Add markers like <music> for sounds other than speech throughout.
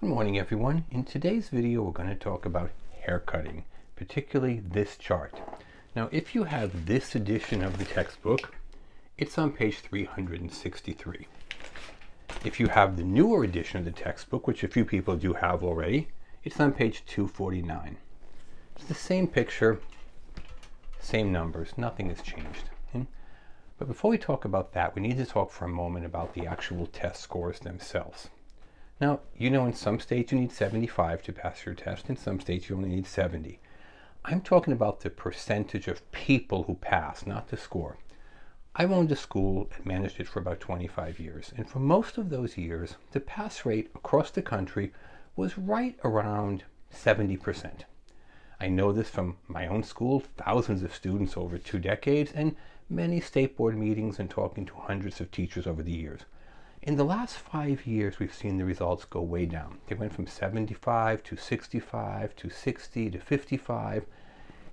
Good morning everyone. In today's video we're going to talk about haircutting, particularly this chart. Now if you have this edition of the textbook, it's on page 363. If you have the newer edition of the textbook, which a few people do have already, it's on page 249. It's the same picture, same numbers, nothing has changed. But before we talk about that, we need to talk for a moment about the actual test scores themselves. Now, you know in some states you need 75 to pass your test, in some states you only need 70. I'm talking about the percentage of people who pass, not the score. I've owned a school and managed it for about 25 years, and for most of those years, the pass rate across the country was right around 70%. I know this from my own school, thousands of students over two decades, and many state board meetings and talking to hundreds of teachers over the years. In the last five years, we've seen the results go way down. They went from 75 to 65 to 60 to 55.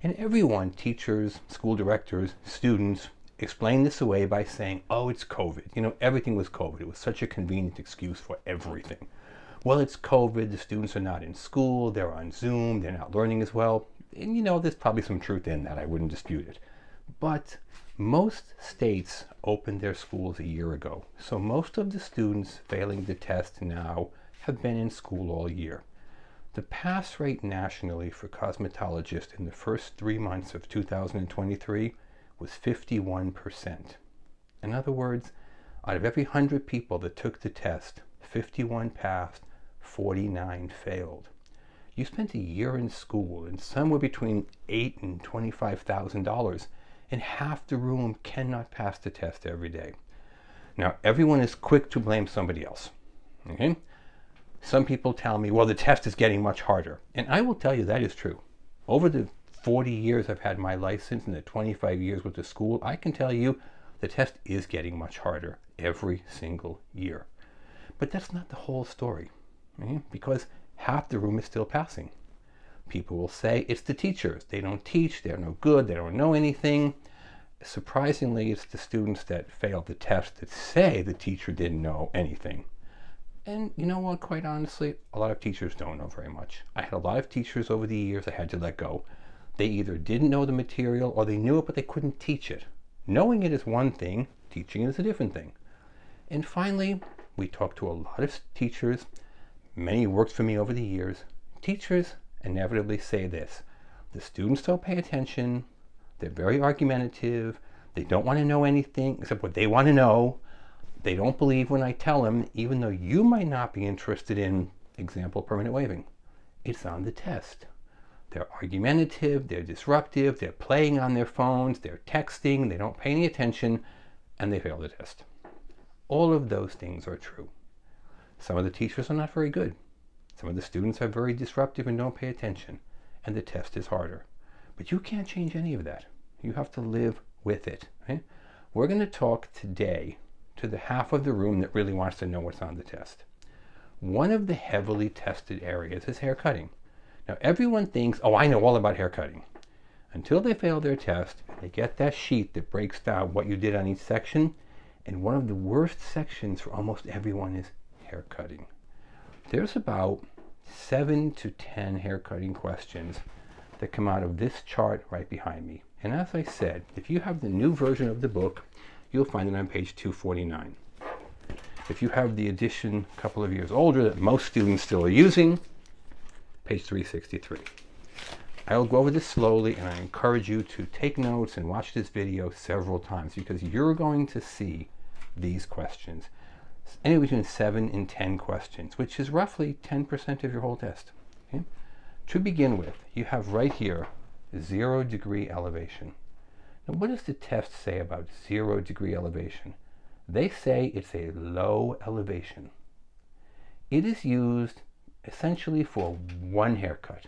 And everyone, teachers, school directors, students, explain this away by saying, oh, it's COVID. You know, everything was COVID. It was such a convenient excuse for everything. Well, it's COVID. The students are not in school. They're on Zoom. They're not learning as well. And you know, there's probably some truth in that. I wouldn't dispute it. But most states opened their schools a year ago, so most of the students failing the test now have been in school all year. The pass rate nationally for cosmetologists in the first three months of 2023 was 51%. In other words, out of every 100 people that took the test, 51 passed, 49 failed. You spent a year in school and somewhere between eight and $25,000 and half the room cannot pass the test every day. Now, everyone is quick to blame somebody else. Okay? Some people tell me, well, the test is getting much harder. And I will tell you that is true. Over the 40 years I've had my license and the 25 years with the school, I can tell you the test is getting much harder every single year. But that's not the whole story, okay? because half the room is still passing. People will say it's the teachers. They don't teach, they're no good, they don't know anything. Surprisingly, it's the students that failed the test that say the teacher didn't know anything. And you know what, quite honestly, a lot of teachers don't know very much. I had a lot of teachers over the years I had to let go. They either didn't know the material or they knew it but they couldn't teach it. Knowing it is one thing, teaching it is a different thing. And finally, we talked to a lot of teachers. Many worked for me over the years. Teachers inevitably say this. The students don't pay attention. They're very argumentative. They don't want to know anything except what they want to know. They don't believe when I tell them, even though you might not be interested in, example, permanent waving. It's on the test. They're argumentative, they're disruptive, they're playing on their phones, they're texting, they don't pay any attention, and they fail the test. All of those things are true. Some of the teachers are not very good. Some of the students are very disruptive and don't pay attention, and the test is harder. But you can't change any of that. You have to live with it. We're going to talk today to the half of the room that really wants to know what's on the test. One of the heavily tested areas is hair cutting. Now, everyone thinks, oh, I know all about hair cutting. Until they fail their test, they get that sheet that breaks down what you did on each section. And one of the worst sections for almost everyone is hair cutting there's about seven to 10 hair cutting questions that come out of this chart right behind me. And as I said, if you have the new version of the book, you'll find it on page 249. If you have the edition a couple of years older that most students still are using, page 363. I'll go over this slowly and I encourage you to take notes and watch this video several times because you're going to see these questions anywhere between 7 and 10 questions, which is roughly 10% of your whole test. Okay? To begin with, you have right here zero degree elevation. Now, what does the test say about zero degree elevation? They say it's a low elevation. It is used essentially for one haircut,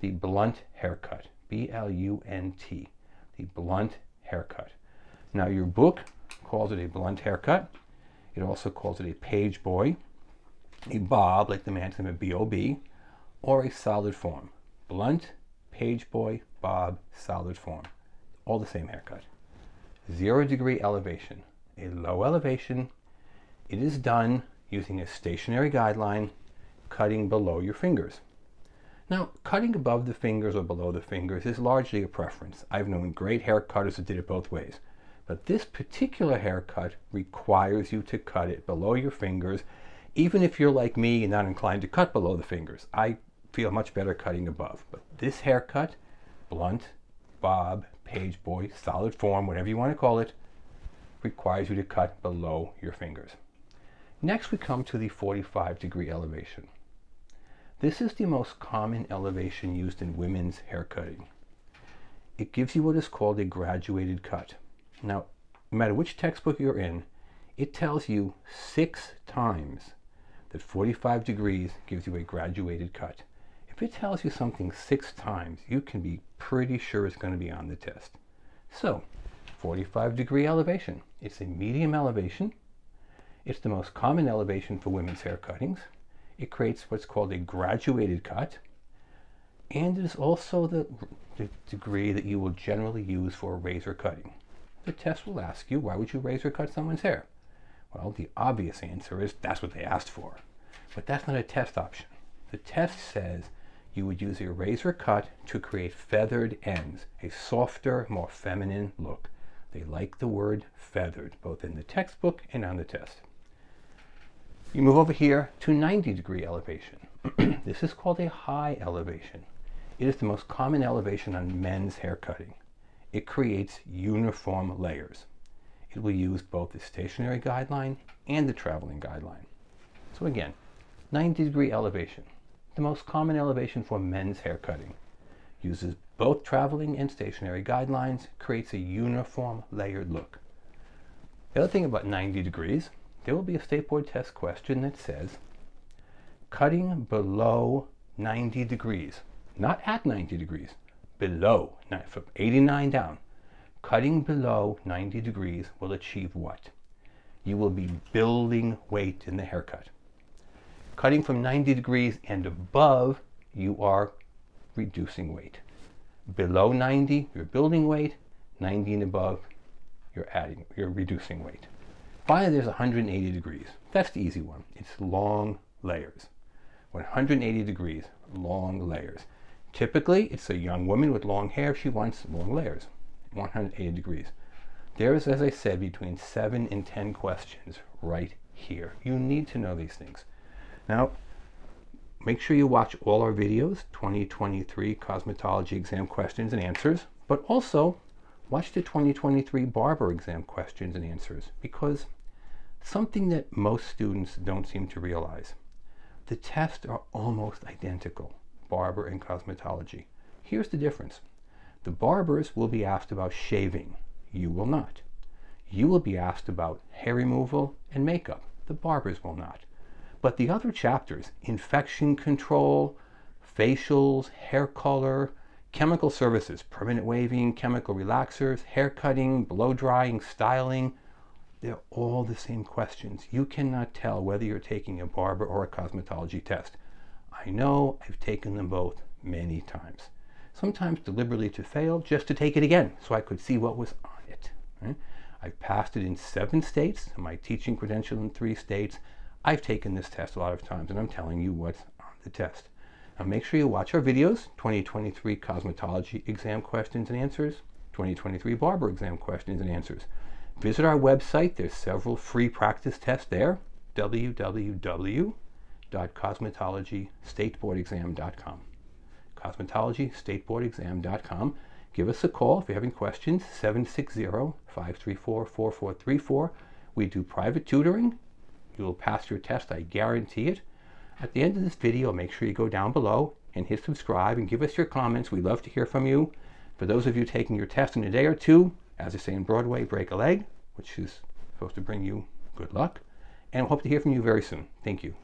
the blunt haircut, B-L-U-N-T, the blunt haircut. Now your book calls it a blunt haircut. It also calls it a page boy, a bob, like the man's name of B-O-B, or a solid form. Blunt, page boy, bob, solid form. All the same haircut. Zero degree elevation. A low elevation. It is done using a stationary guideline cutting below your fingers. Now, cutting above the fingers or below the fingers is largely a preference. I've known great haircutters that did it both ways. But this particular haircut requires you to cut it below your fingers, even if you're like me and not inclined to cut below the fingers. I feel much better cutting above. But this haircut, blunt, bob, page boy, solid form, whatever you want to call it, requires you to cut below your fingers. Next we come to the 45 degree elevation. This is the most common elevation used in women's haircutting. It gives you what is called a graduated cut. Now, no matter which textbook you're in, it tells you six times that 45 degrees gives you a graduated cut. If it tells you something six times, you can be pretty sure it's going to be on the test. So, 45 degree elevation. It's a medium elevation. It's the most common elevation for women's hair cuttings. It creates what's called a graduated cut. And it is also the, the degree that you will generally use for a razor cutting. The test will ask you, why would you razor cut someone's hair? Well, the obvious answer is that's what they asked for. But that's not a test option. The test says you would use a razor cut to create feathered ends, a softer, more feminine look. They like the word feathered, both in the textbook and on the test. You move over here to 90 degree elevation. <clears throat> this is called a high elevation. It is the most common elevation on men's hair cutting. It creates uniform layers. It will use both the stationary guideline and the traveling guideline. So again, 90 degree elevation, the most common elevation for men's hair cutting. Uses both traveling and stationary guidelines, creates a uniform layered look. The other thing about 90 degrees there will be a state board test question that says cutting below 90 degrees, not at 90 degrees, below, from 89 down, cutting below 90 degrees will achieve what? You will be building weight in the haircut. Cutting from 90 degrees and above, you are reducing weight. Below 90, you're building weight. 90 and above, you're adding, you're reducing weight. Finally, there's 180 degrees. That's the easy one. It's long layers. 180 degrees, long layers. Typically, it's a young woman with long hair. She wants long layers, 180 degrees. There's, as I said, between 7 and 10 questions right here. You need to know these things. Now, make sure you watch all our videos, 2023 cosmetology exam questions and answers, but also watch the 2023 barber exam questions and answers because Something that most students don't seem to realize. The tests are almost identical, barber and cosmetology. Here's the difference. The barbers will be asked about shaving. You will not. You will be asked about hair removal and makeup. The barbers will not. But the other chapters, infection control, facials, hair color, chemical services, permanent waving, chemical relaxers, hair cutting, blow drying, styling, they're all the same questions. You cannot tell whether you're taking a barber or a cosmetology test. I know I've taken them both many times. Sometimes deliberately to fail, just to take it again so I could see what was on it. Right? I've passed it in seven states, my teaching credential in three states. I've taken this test a lot of times and I'm telling you what's on the test. Now make sure you watch our videos, 2023 cosmetology exam questions and answers, 2023 barber exam questions and answers. Visit our website. There's several free practice tests there. www.cosmetologystateboardexam.com. Cosmetologystateboardexam.com. Give us a call if you have any questions. 760-534-4434. We do private tutoring. You will pass your test, I guarantee it. At the end of this video, make sure you go down below and hit subscribe and give us your comments. We'd love to hear from you. For those of you taking your test in a day or two, as they say in Broadway, break a leg, which is supposed to bring you good luck. And hope to hear from you very soon. Thank you.